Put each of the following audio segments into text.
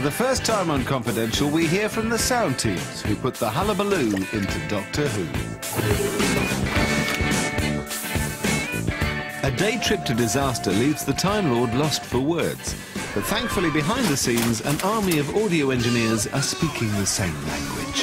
For the first time on Confidential, we hear from the sound teams who put the hullabaloo into Doctor Who. A day trip to disaster leaves the Time Lord lost for words. But thankfully, behind the scenes, an army of audio engineers are speaking the same language.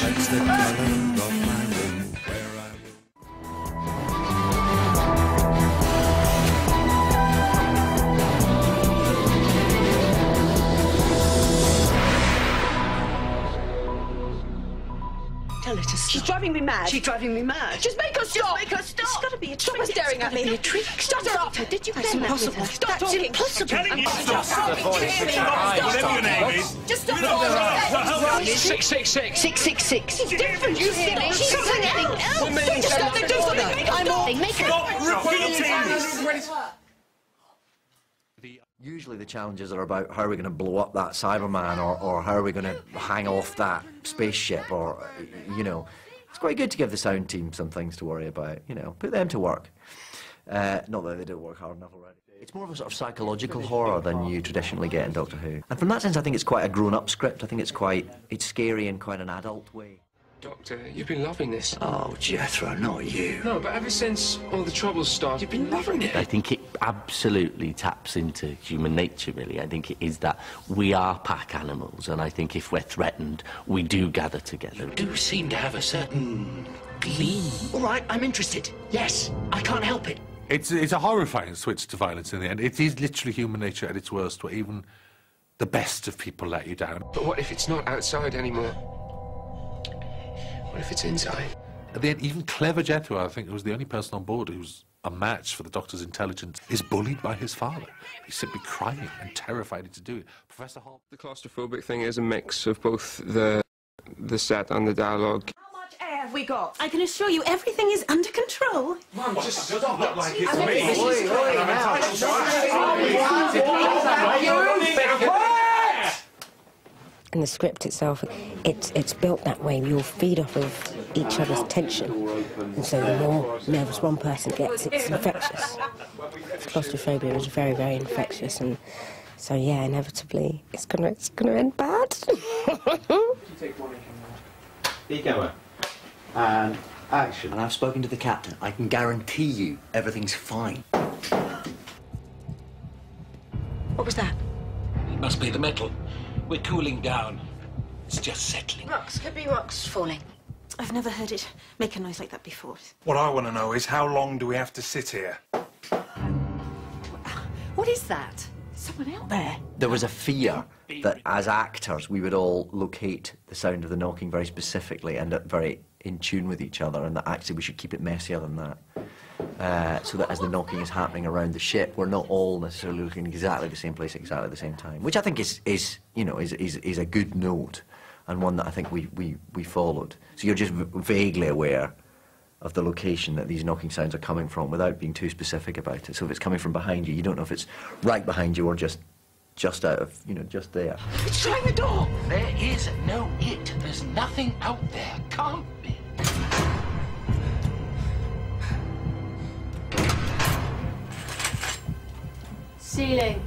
Tell her to stop. She's driving me mad. She's driving me mad. Just make her stop. Just make her stop. It's got to be a Stop trick. staring It's at gotta me. Be a trick. Shut her up. Did you That's play that with impossible. Stop That's talking. impossible. I'm you just stop. stop. Stop. Whatever your name is. Just stop. Six, six, six. Six six six. It's different. You hear me? She's Something something else. else. Don't just stop. They do something. Make her I'm stop. all. Make her. Stop repeating. Usually the challenges are about how are we going to blow up that Cyberman or, or how are we going to hang off that spaceship or, you know. It's quite good to give the sound team some things to worry about, you know, put them to work. Uh, not that they don't work hard enough already. It's more of a sort of psychological horror than you traditionally get in Doctor Who. And from that sense, I think it's quite a grown-up script. I think it's quite, it's scary in quite an adult way. Doctor, you've been loving this. Oh, Jethro, not you. No, but ever since all the troubles started, you've been loving it. I think it absolutely taps into human nature, really. I think it is that we are pack animals, and I think if we're threatened, we do gather together. You do seem to have a certain glee. All right, I'm interested. Yes, I can't help it. It's, it's a horrifying switch to violence in the end. It is literally human nature at its worst, where even the best of people let you down. But what if it's not outside anymore? What if it's inside? At the end, even clever Jethro, I think, who was the only person on board who's a match for the Doctor's intelligence, is bullied by his father. He's simply crying and terrified to do it. Professor Hall. The claustrophobic thing is a mix of both the the set and the dialogue. How much air have we got? I can assure you everything is under control. Mum, just doesn't look like it's me. And the script itself, it's it's built that way. We all feed off of each other's tension, and so the more nervous one person gets, it's infectious. Claustrophobia is very, very infectious, and so yeah, inevitably, it's gonna it's gonna end bad. Be camera. And action. And I've spoken to the captain. I can guarantee you everything's fine. What was that? It must be the metal. We're cooling down. It's just settling. Rocks. Could be rocks falling. I've never heard it make a noise like that before. What I want to know is how long do we have to sit here? What is that? Someone out there. There was a fear that as actors we would all locate the sound of the knocking very specifically and very in tune with each other, and that actually we should keep it messier than that. Uh, so that as the knocking is happening around the ship, we're not all necessarily looking exactly the same place exactly at the same time, which I think is, is you know, is, is, is a good note and one that I think we, we, we followed. So you're just v- vaguely aware of the location that these knocking sounds are coming from without being too specific about it. So if it's coming from behind you, you don't know if it's right behind you or just just out of, you know, just there. It's trying the door. There is no it. There's nothing out there. Can't be. Ceiling.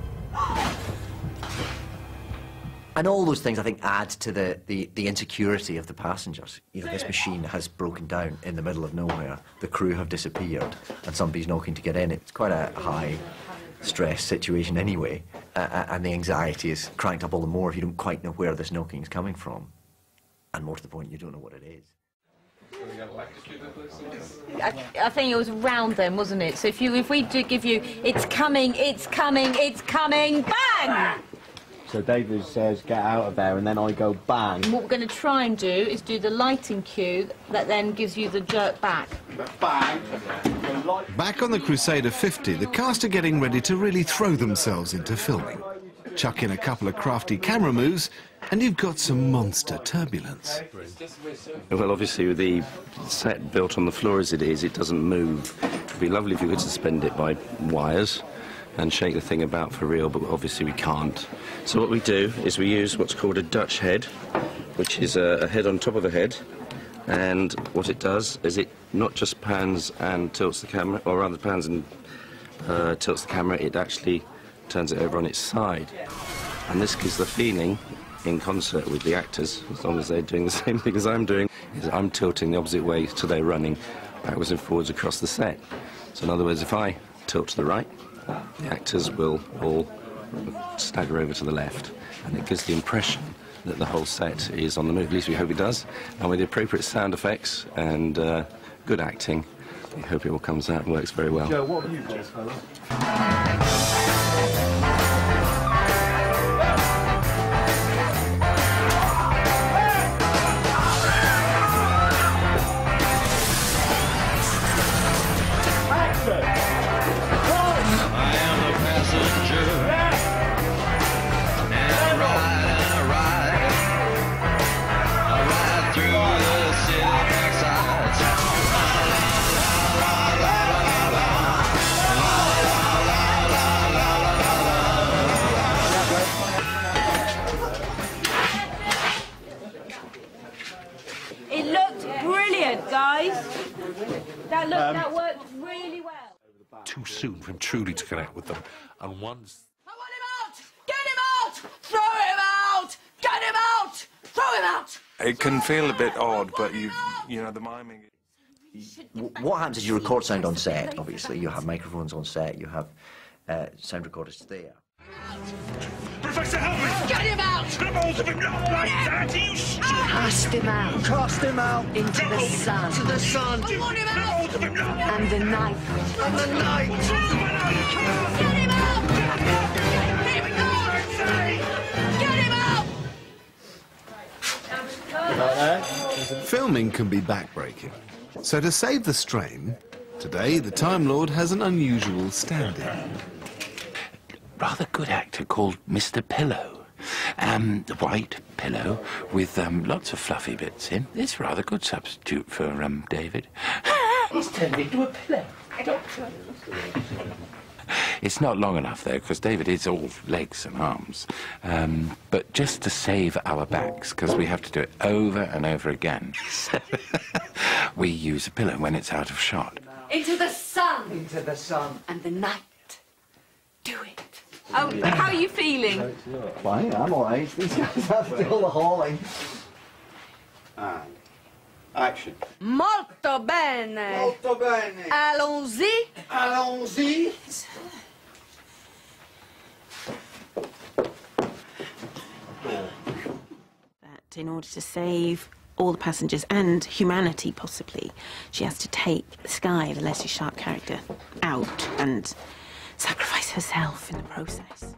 And all those things, I think, add to the, the, the insecurity of the passengers. You know, this machine has broken down in the middle of nowhere. The crew have disappeared, and somebody's knocking to get in. It's quite a high stress situation anyway, uh, and the anxiety is cranked up all the more if you don't quite know where this knocking is coming from. And more to the point, you don't know what it is. I, I think it was around then, wasn't it? So if you, if we do give you, it's coming, it's coming, it's coming, bang! So David says, get out of there, and then I go bang. And what we're going to try and do is do the lighting cue that then gives you the jerk back. Bang. Back on the Crusader 50, the cast are getting ready to really throw themselves into filming. Chuck in a couple of crafty camera moves, and you've got some monster turbulence. Well, obviously, with the set built on the floor as it is, it doesn't move. It'd be lovely if we could suspend it by wires and shake the thing about for real, but obviously we can't. So what we do is we use what's called a Dutch head, which is a, a head on top of a head. And what it does is it not just pans and tilts the camera, or rather pans and uh, tilts the camera, it actually turns it over on its side. And this gives the feeling in concert with the actors, as long as they're doing the same thing as I'm doing, is I'm tilting the opposite way to their running backwards and forwards across the set. So in other words, if I tilt to the right, the actors will all stagger over to the left, and it gives the impression that the whole set is on the move. At least we hope it does. And with the appropriate sound effects and uh, good acting, we hope it all comes out and works very well. Joe, what have you Too soon for him truly to connect with them. And once Get him out! Throw him out! Get him out! Throw him out! It can feel a bit odd, but you, you know, the miming. What happens is you record sound on set, obviously. You have microphones on set, you have uh, sound recorders there. Professor, help me! Get out! Grab hold of him, not like that, you Cast him out. Cast him out. Into the sun. To the sun. I want him Grab out. hold of him, not And the night. And the night. Get him out! Here we go! Get him out! Filming can be backbreaking. So to save the strain, today the Time Lord has an unusual stand-in. rather good actor called Mr. Pillow. Um, the white pillow with um, lots of fluffy bits in. It's a rather good substitute for um, David. He's turned into a pillow. Doctor. It's not long enough though, because David is all legs and arms. Um, but just to save our backs, because we have to do it over and over again, we use a pillow when it's out of shot. Into the sun. Into the sun. And the night. Do it. Oh, how are you feeling? Fine, I'm alright. These guys have to do all the hauling. And action. Molto bene. Molto bene. Allons-y. Allons-y. that in order to save all the passengers and humanity, possibly, she has to take Sky, the Lesley Sharp character, out and sacrifice herself in the process.